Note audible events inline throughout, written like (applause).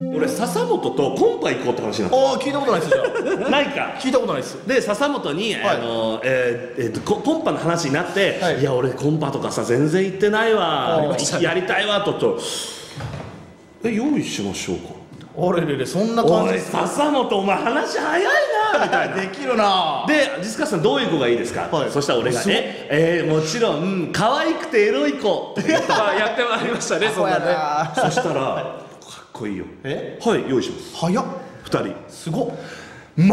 俺笹本とコンパ行こうって話になっああ聞いたことないですよじゃた (laughs) ないか。あ聞いたことないです。で笹本に、はいあのえーえーとココンパの話になって、はい。い、や俺コンパとかさ全然行ってないわ。やりたいわとと。え用意しましょうか。あれれれそんな感じ。です笹本お前話早いな (laughs) みたいな。できるな。でディスカスさんどういう子がいいですか、はい。そしたら俺がすごい。ね、えーもちろんうん可愛くてエロい子 (laughs) やってまいりましたねそそうやんなねな。そしたらかっこいいよ。え？はい用意します。早っ。2人。すごっ。マジ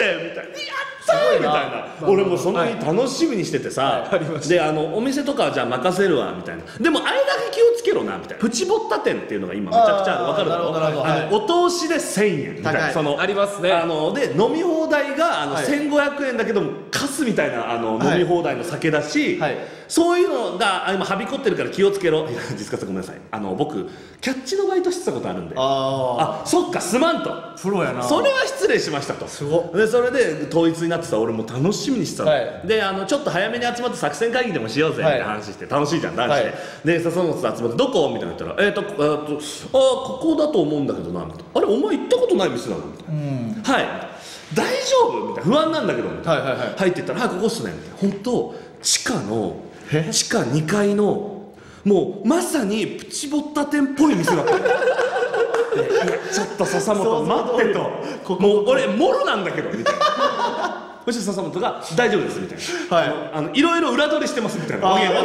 で？みたいな。やったー！みたいな。俺もその日楽しみにしててさ、はい。であのお店とかはじゃあ任せるわみたいな。でもあれだけ気をつけろなみたいな。プチボッタ店っていうのが今めちゃくちゃある。あーわかるだろお通しで1000円みたい高ない。そのありますね。あので飲み放題があの、はい。1500円だけどもカスみたいなあの、はい。飲み放題の酒だし、はい。そういうのがあ今はびこってるから気をつけろ。い。や (laughs) 実家さんごめんなさい。あの僕キャッチのバイトしてたことあるんで。ああそっかすまんと。あプロやな。それは失礼しましたと。すごっ。でそれで統一になってさ俺も楽しみにしてたの、はい。であのちょっと早めに集まって作戦会議でもしようぜ。みたいな話して、楽しいじゃん男子で、はい。で笹本さん集まって「どこ?」みたいな言ったら「えっ、と,、えー、とあここだと思うんだけどな」みたいな「あれお前行ったことない店なの?」みたいな。うん「はい大丈夫?」みたいな「不安なんだけど」みたいな、はいはいはい。入ってったら「はいここっすね」みたいな。本当地下のえ？地下2階のもうまさにプチボッタ店っぽい店だった。(laughs) ちょっと笹本待ってと。もう俺もろなんだけどみたいな。(laughs) そして笹本が「大丈夫です」みたいな。はい。あのいろいろ裏取りしてますみたいな。わけわけわ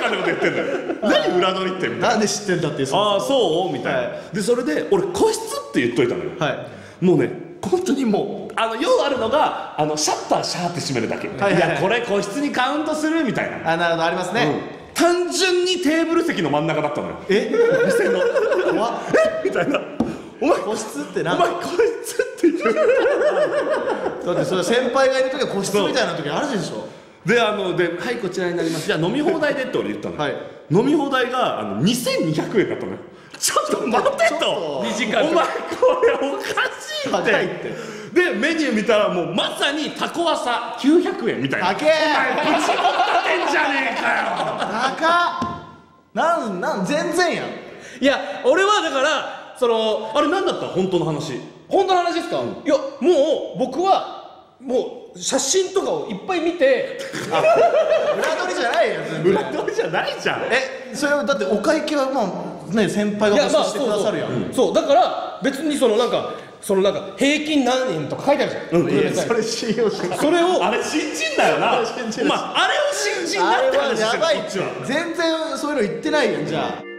かんないこと言ってんだよ。何裏取りってみたいななんで知ってんだってああそう？みたいな、はでそれで俺個室って言っといたのよ、はい。もうね本当にもうあの要あるのがあのシャッターシャーって閉めるだけ、はいはいはい。やこれ個室にカウントするみたいな、あなるほどありますうん。ね単純にテーブル席の真ん中だったのよ。え？店の。怖っ。みたいな。お前個室ってなお前個室って言う。だってそれ先輩がいる時は個室みたいな時あるでしょ。であので「はいこちらになります」じゃあ飲み放題でって俺言ったの。よ、はい。飲み放題があの2200円だったのよちょっと待てと。ちょっと2時間お前これおかしいって。って。でメニュー見たらもうまさにタコワサ900円みたいな。高え。ぶち持ったてんじゃねえかよ。高っ。なんなん全然やん。いや俺はだからそのあれ何だった？本当の話。本当の話ですか、いやもう僕はもう写真とかをいっぱい見て。裏取りじゃないよ全然裏取りじゃないじゃん。えそれはだってお会計はまあね先輩がしてくださるやん、そうそう。だから別にそのなんかそのなんか平均何円とか書いてあるじゃん、うん。それ信用してそれをあれ信じんなよな。信じる。お前あれを信じんなってあれは話してるやばい。こっちは全然そういうの言ってないやんじゃあ